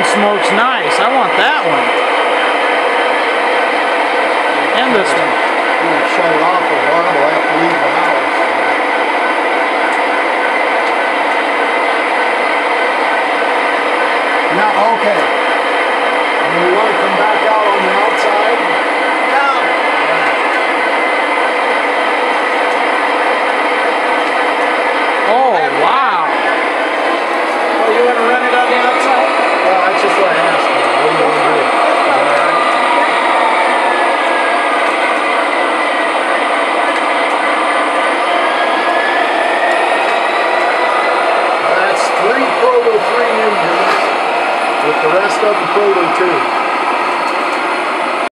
smoke's nice. I want that one. And this one. I'm shut it off or Barb will have to leave the house. Now, okay. The rest of them Proto 2.